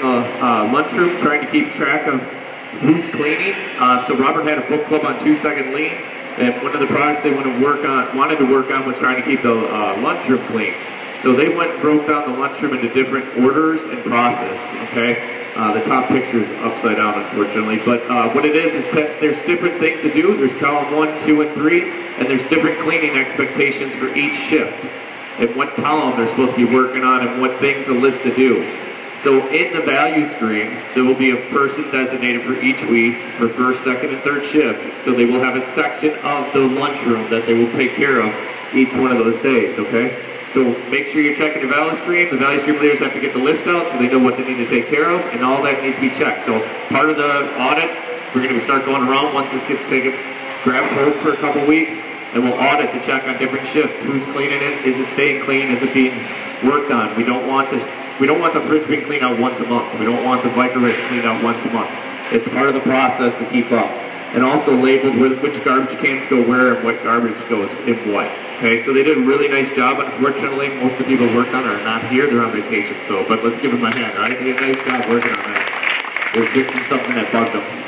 the uh, lunchroom trying to keep track of who's cleaning. Uh, so Robert had a book club on two second lean, and one of the projects they wanted to work on wanted to work on was trying to keep the uh, lunchroom clean. So they went and broke down the lunchroom into different orders and process. Okay, uh, the top picture is upside down, unfortunately. But uh, what it is is there's different things to do. There's column one, two, and three, and there's different cleaning expectations for each shift, and what column they're supposed to be working on, and what things a list to do. So in the value streams, there will be a person designated for each week for first, second, and third shift. So they will have a section of the lunchroom that they will take care of each one of those days, okay? So make sure you're checking the value stream. The value stream leaders have to get the list out so they know what they need to take care of, and all that needs to be checked. So part of the audit, we're going to start going around once this gets taken, grabs hold for a couple weeks, and we'll audit to check on different shifts. Who's cleaning it? Is it staying clean? Is it being worked on? We don't want this. We don't want the fridge being cleaned out once a month. We don't want the biker cleaned out once a month. It's part of the process to keep up and also labeled which garbage cans go where and what garbage goes in what. Okay, so they did a really nice job. Unfortunately, most of the people worked on it are not here; they're on vacation. So, but let's give them a hand, right? They did a nice job working on that. They're fixing something that bugged them.